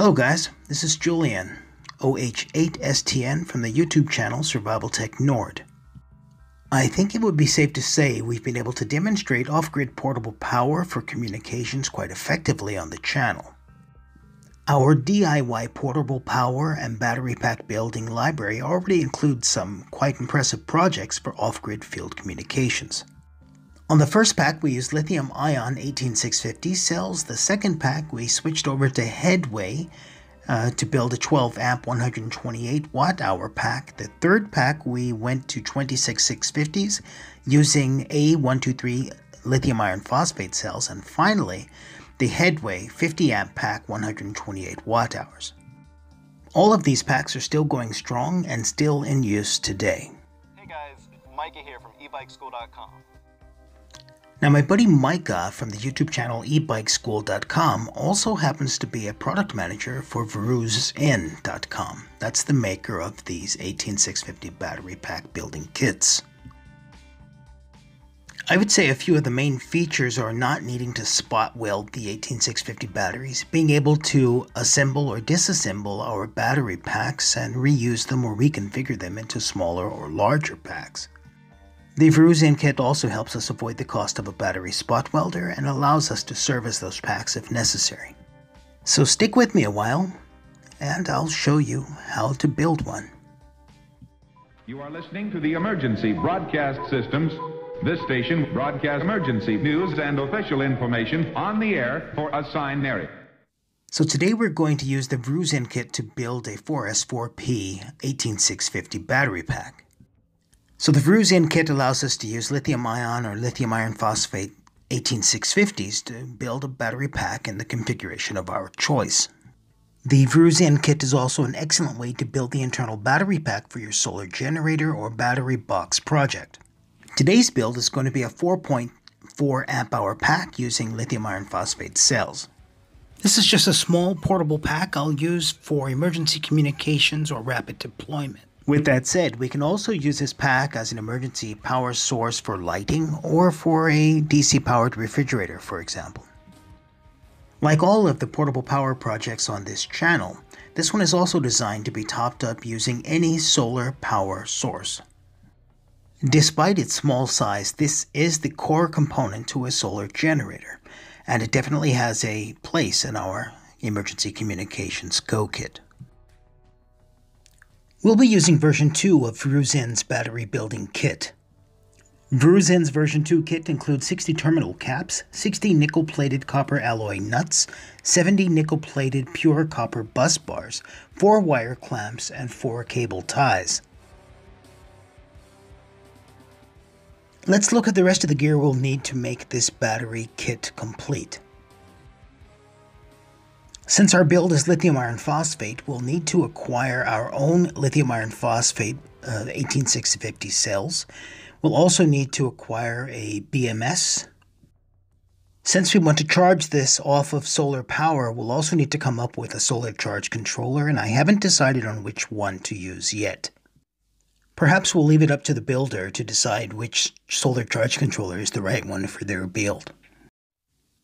Hello guys, this is Julian, OH8STN from the YouTube channel Survival Tech Nord. I think it would be safe to say we've been able to demonstrate off-grid portable power for communications quite effectively on the channel. Our DIY portable power and battery pack building library already includes some quite impressive projects for off-grid field communications. On the first pack, we used lithium ion 18650 cells. The second pack, we switched over to Headway uh, to build a 12 amp 128 watt hour pack. The third pack, we went to 26650s using A123 lithium iron phosphate cells. And finally, the Headway 50 amp pack 128 watt hours. All of these packs are still going strong and still in use today. Hey guys, Micah here from ebikeschool.com. Now, my buddy Micah from the YouTube channel ebikeschool.com also happens to be a product manager for Vruzend.com. That's the maker of these 18650 battery pack building kits. I would say a few of the main features are not needing to spot weld the 18650 batteries, being able to assemble or disassemble our battery packs and reuse them or reconfigure them into smaller or larger packs. The Vruzend kit also helps us avoid the cost of a battery spot welder and allows us to service those packs if necessary. So stick with me a while, and I'll show you how to build one. You are listening to the Emergency Broadcast Systems. This station broadcasts emergency news and official information on the air for a sign narrative. So today we're going to use the Vruzend kit to build a 4S4P 18650 battery pack. So the Vruzend kit allows us to use lithium ion or lithium iron phosphate 18650s to build a battery pack in the configuration of our choice. The Vruzend kit is also an excellent way to build the internal battery pack for your solar generator or battery box project. Today's build is going to be a 4.4 amp hour pack using lithium iron phosphate cells. This is just a small portable pack I'll use for emergency communications or rapid deployment. With that said, we can also use this pack as an emergency power source for lighting or for a DC powered refrigerator, for example. Like all of the portable power projects on this channel, this one is also designed to be topped up using any solar power source. Despite its small size, this is the core component to a solar generator, and it definitely has a place in our emergency communications go kit. We'll be using version 2 of Vruzend's battery building kit. Vruzend's version 2 kit includes 60 terminal caps, 60 nickel plated copper alloy nuts, 70 nickel plated pure copper bus bars, 4 wire clamps, and 4 cable ties. Let's look at the rest of the gear we'll need to make this battery kit complete. Since our build is lithium iron phosphate, we'll need to acquire our own lithium iron phosphate uh, 18650 cells. We'll also need to acquire a BMS. Since we want to charge this off of solar power, we'll also need to come up with a solar charge controller, and I haven't decided on which one to use yet. Perhaps we'll leave it up to the builder to decide which solar charge controller is the right one for their build.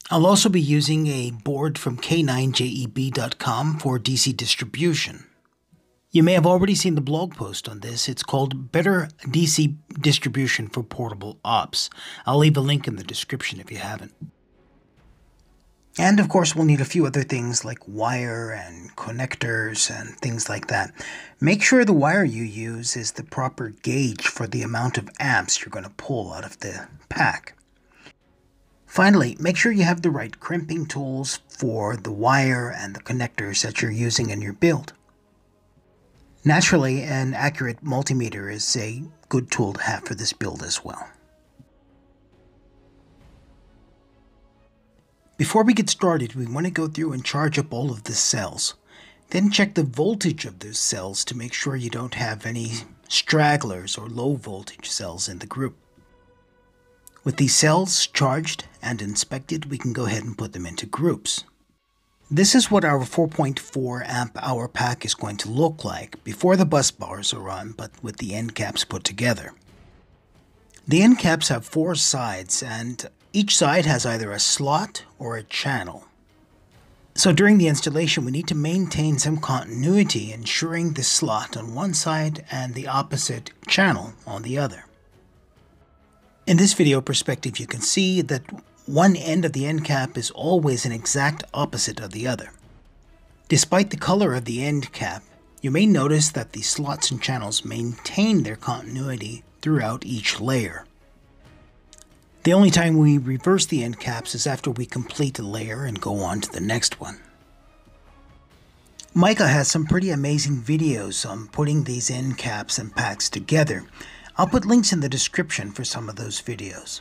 I'll also be using a board from k9jeb.com for DC distribution. You may have already seen the blog post on this. It's called Better DC Distribution for Portable Ops. I'll leave a link in the description if you haven't. And of course, we'll need a few other things like wire and connectors and things like that. Make sure the wire you use is the proper gauge for the amount of amps you're going to pull out of the pack. Finally, make sure you have the right crimping tools for the wire and the connectors that you're using in your build. Naturally, an accurate multimeter is a good tool to have for this build as well. Before we get started, we want to go through and charge up all of the cells. Then check the voltage of those cells to make sure you don't have any stragglers or low voltage cells in the group. With these cells charged and inspected, we can go ahead and put them into groups. This is what our 4.4 amp hour pack is going to look like before the bus bars are on, but with the end caps put together. The end caps have four sides, and each side has either a slot or a channel. So during the installation, we need to maintain some continuity, ensuring the slot on one side and the opposite channel on the other. In this video perspective, you can see that one end of the end cap is always an exact opposite of the other. Despite the color of the end cap, you may notice that the slots and channels maintain their continuity throughout each layer. The only time we reverse the end caps is after we complete a layer and go on to the next one. Micah has some pretty amazing videos on putting these end caps and packs together. I'll put links in the description for some of those videos.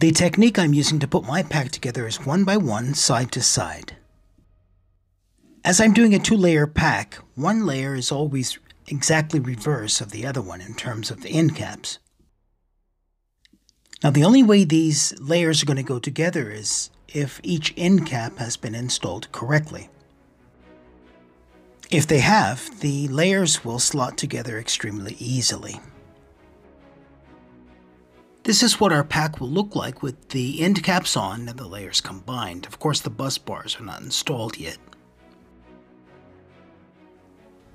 The technique I'm using to put my pack together is one by one, side to side. As I'm doing a two layer pack, one layer is always exactly reverse of the other one in terms of the end caps. Now the only way these layers are going to go together is if each end cap has been installed correctly. If they have, the layers will slot together extremely easily. This is what our pack will look like with the end caps on and the layers combined. Of course the bus bars are not installed yet.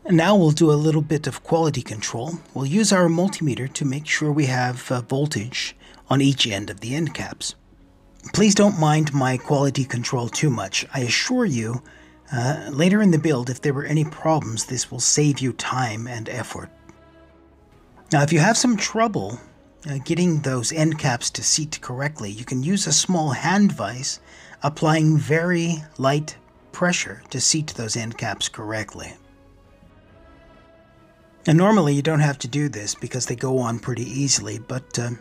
And now we'll do a little bit of quality control. We'll use our multimeter to make sure we have uh, voltage on each end of the end caps. Please don't mind my quality control too much. I assure you, uh, later in the build, if there were any problems, this will save you time and effort. Now, if you have some trouble uh, getting those end caps to seat correctly, you can use a small hand vise applying very light pressure to seat those end caps correctly. And normally you don't have to do this because they go on pretty easily, but uh,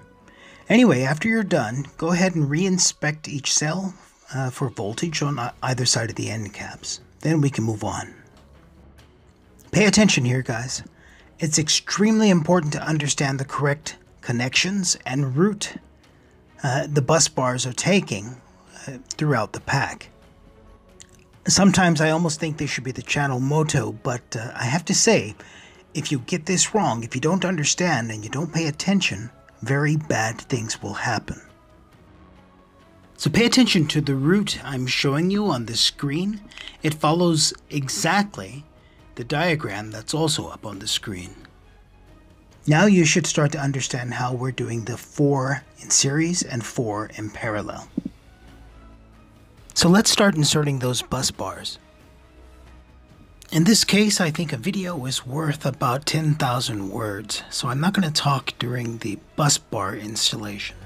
anyway, after you're done, go ahead and re-inspect each cell uh, for voltage on either side of the end caps. Then we can move on. Pay attention here, guys. It's extremely important to understand the correct connections and route uh, the bus bars are taking uh, throughout the pack. Sometimes I almost think they should be the channel moto, but uh, I have to say, if you get this wrong, if you don't understand and you don't pay attention, very bad things will happen. So pay attention to the route I'm showing you on the screen. It follows exactly the diagram that's also up on the screen. Now you should start to understand how we're doing the four in series and four in parallel. So let's start inserting those bus bars. In this case, I think a video is worth about 10,000 words, so I'm not going to talk during the bus bar installation.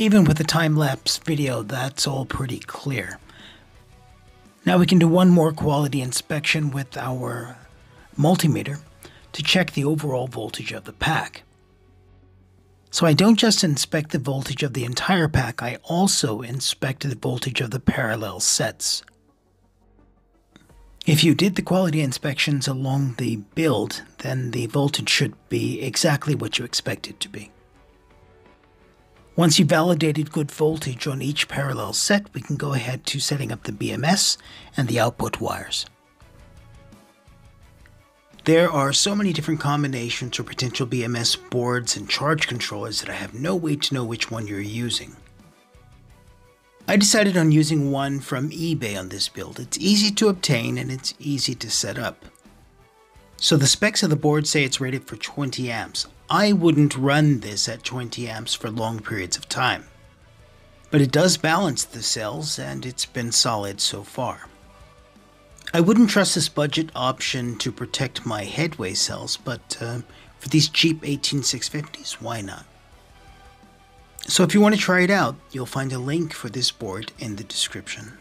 Even with the time-lapse video, that's all pretty clear. Now we can do one more quality inspection with our multimeter to check the overall voltage of the pack. So I don't just inspect the voltage of the entire pack, I also inspect the voltage of the parallel sets. If you did the quality inspections along the build, then the voltage should be exactly what you expect it to be. Once you've validated good voltage on each parallel set, we can go ahead to setting up the BMS and the output wires. There are so many different combinations or potential BMS boards and charge controllers that I have no way to know which one you're using. I decided on using one from eBay on this build. It's easy to obtain and it's easy to set up. So the specs of the board say it's rated for 20 amps. I wouldn't run this at 20 amps for long periods of time. But it does balance the cells and it's been solid so far. I wouldn't trust this budget option to protect my headway cells, but uh, for these cheap 18650s, why not? So if you want to try it out, you'll find a link for this board in the description.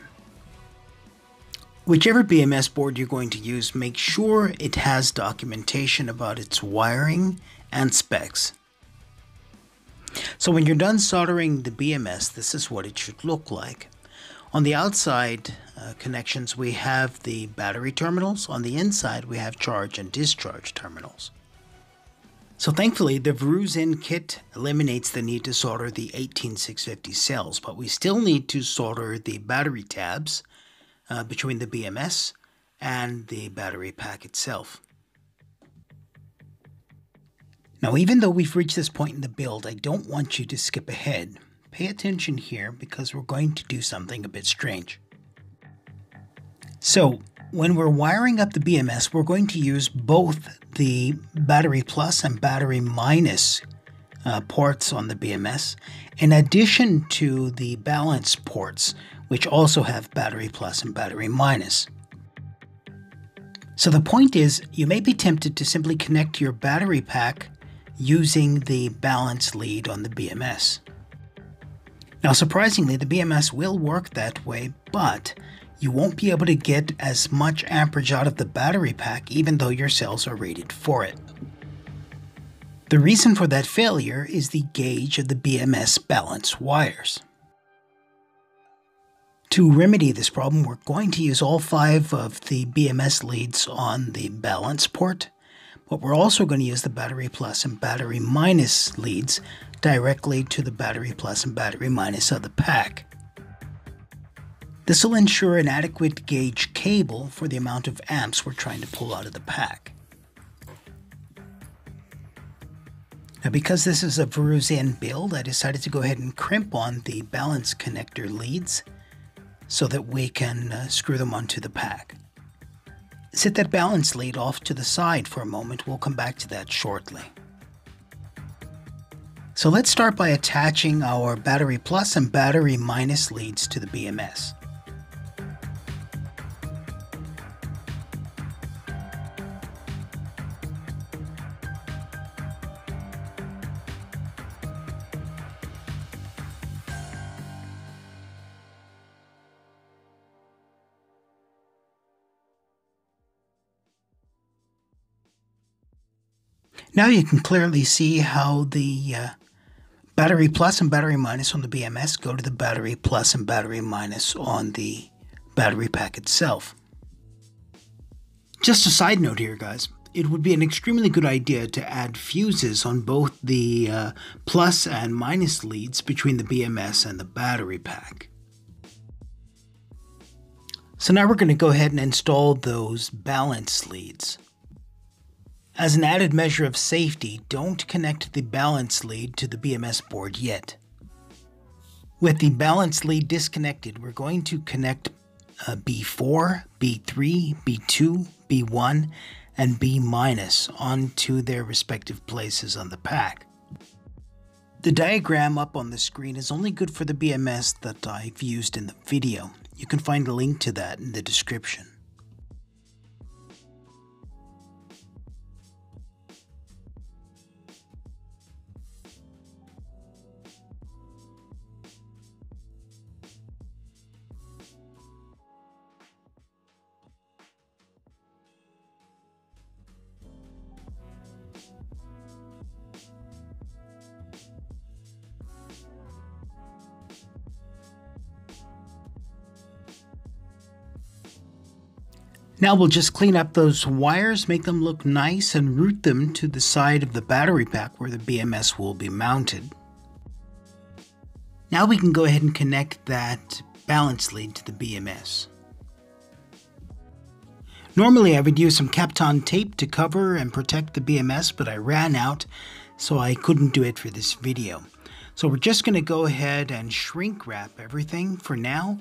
Whichever BMS board you're going to use, make sure it has documentation about its wiring and specs. So when you're done soldering the BMS, this is what it should look like. On the outside uh, connections, we have the battery terminals. On the inside, we have charge and discharge terminals. So thankfully, the Vruzend kit eliminates the need to solder the 18650 cells, but we still need to solder the battery tabs uh, between the BMS and the battery pack itself. Now, even though we've reached this point in the build, I don't want you to skip ahead. Pay attention here because we're going to do something a bit strange. So, when we're wiring up the BMS, we're going to use both the battery plus and battery minus uh, ports on the BMS, in addition to the balance ports, which also have battery plus and battery minus. So the point is, you may be tempted to simply connect your battery pack using the balance lead on the BMS. Now, surprisingly, the BMS will work that way, but you won't be able to get as much amperage out of the battery pack even though your cells are rated for it. The reason for that failure is the gauge of the BMS balance wires. To remedy this problem, we're going to use all five of the BMS leads on the balance port, but we're also going to use the battery plus and battery minus leads directly to the battery plus and battery minus of the pack. This will ensure an adequate gauge cable for the amount of amps we're trying to pull out of the pack. Now because this is a Vruzend build, I decided to go ahead and crimp on the balance connector leads so that we can uh, screw them onto the pack. Set that balance lead off to the side for a moment, we'll come back to that shortly. So let's start by attaching our battery plus and battery minus leads to the BMS. Now you can clearly see how the uh, battery plus and battery minus on the BMS go to the battery plus and battery minus on the battery pack itself. Just a side note here, guys. It would be an extremely good idea to add fuses on both the uh, plus and minus leads between the BMS and the battery pack. So now we're going to go ahead and install those balance leads. As an added measure of safety, don't connect the balance lead to the BMS board yet. With the balance lead disconnected, we're going to connect uh, B4, B3, B2, B1, and B minus onto their respective places on the pack. The diagram up on the screen is only good for the BMS that I've used in the video. You can find a link to that in the description. Now we'll just clean up those wires, make them look nice, and route them to the side of the battery pack where the BMS will be mounted. Now we can go ahead and connect that balance lead to the BMS. Normally I would use some Kapton tape to cover and protect the BMS, but I ran out, so I couldn't do it for this video. So we're just going to go ahead and shrink wrap everything for now,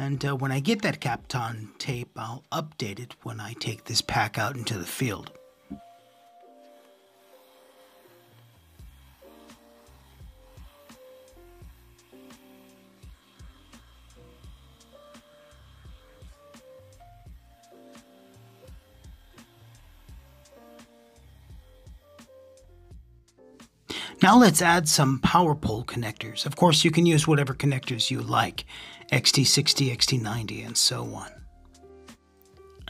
and uh, when I get that Kapton tape, I'll update it when I take this pack out into the field. Now let's add some power pole connectors. Of course, you can use whatever connectors you like, XT60, XT90, and so on.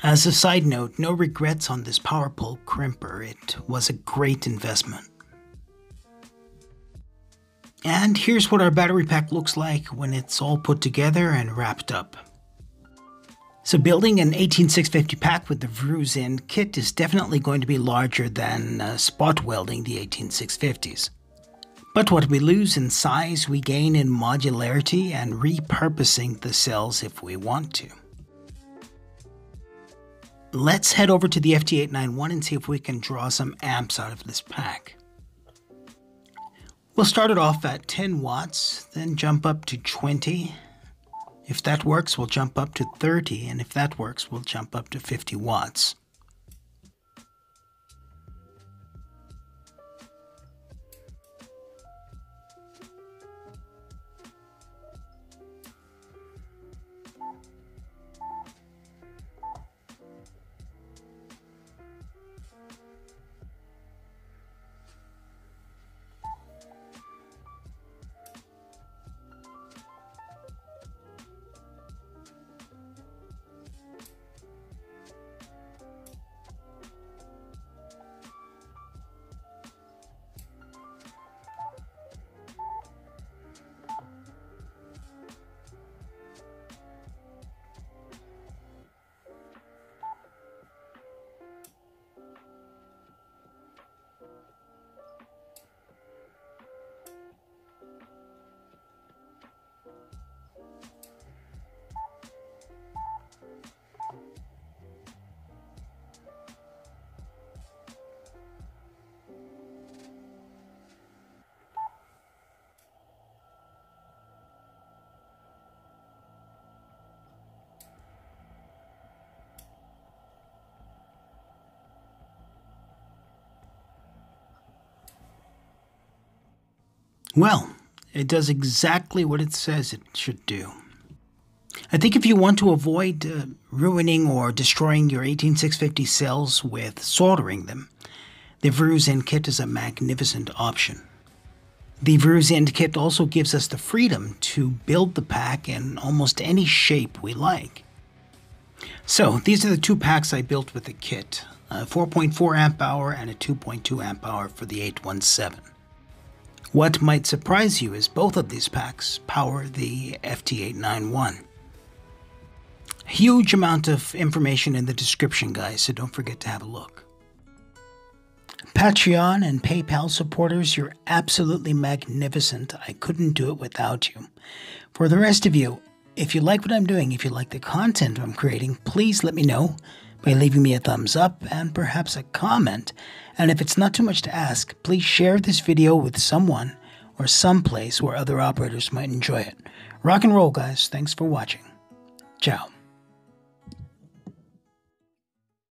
As a side note, no regrets on this power pole crimper. It was a great investment. And here's what our battery pack looks like when it's all put together and wrapped up. So building an 18650 pack with the Vruzend kit is definitely going to be larger than uh, spot welding the 18650s. But what we lose in size, we gain in modularity and repurposing the cells if we want to. Let's head over to the FT891 and see if we can draw some amps out of this pack. We'll start it off at 10 watts, then jump up to 20. If that works, we'll jump up to 30, and if that works, we'll jump up to 50 watts. Well, it does exactly what it says it should do. I think if you want to avoid uh, ruining or destroying your 18650 cells with soldering them, the Vruzend kit is a magnificent option. The Vruzend kit also gives us the freedom to build the pack in almost any shape we like. So these are the two packs I built with the kit, a 4.4 amp hour and a 2.2 amp hour for the 817. What might surprise you is both of these packs power the FT891. Huge amount of information in the description, guys, so don't forget to have a look. Patreon and PayPal supporters, you're absolutely magnificent. I couldn't do it without you. For the rest of you, if you like what I'm doing, if you like the content I'm creating, please let me know by leaving me a thumbs up and perhaps a comment. And if it's not too much to ask, please share this video with someone or someplace where other operators might enjoy it. Rock and roll, guys. Thanks for watching. Ciao.